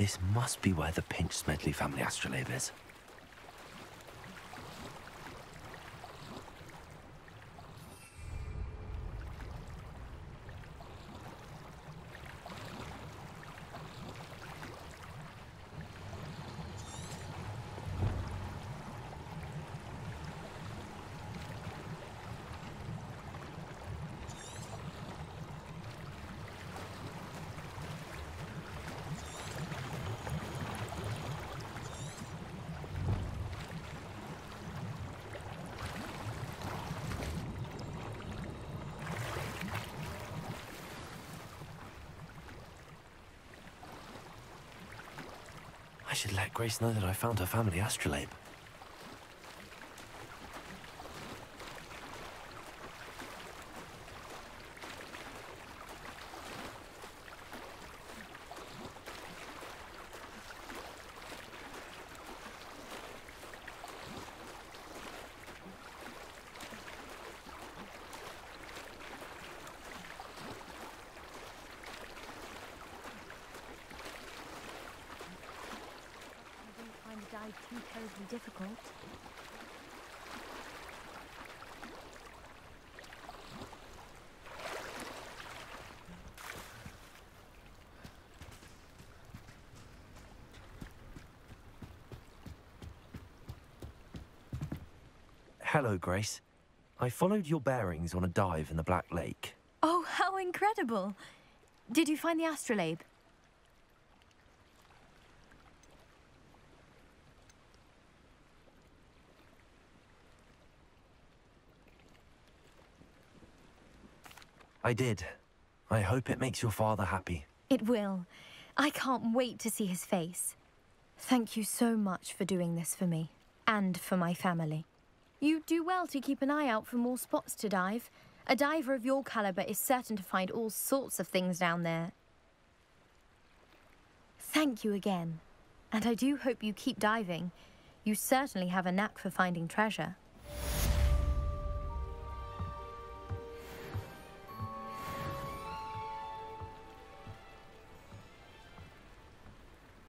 This must be where the Pinch Smedley family astrolabe is. I should let Grace know that I found her family astrolabe. I didn't find the dive too terribly difficult. Hello, Grace. I followed your bearings on a dive in the Black Lake. Oh, how incredible! Did you find the astrolabe? I did. I hope it makes your father happy. It will. I can't wait to see his face. Thank you so much for doing this for me and for my family. You do well to keep an eye out for more spots to dive. A diver of your caliber is certain to find all sorts of things down there. Thank you again. And I do hope you keep diving. You certainly have a knack for finding treasure.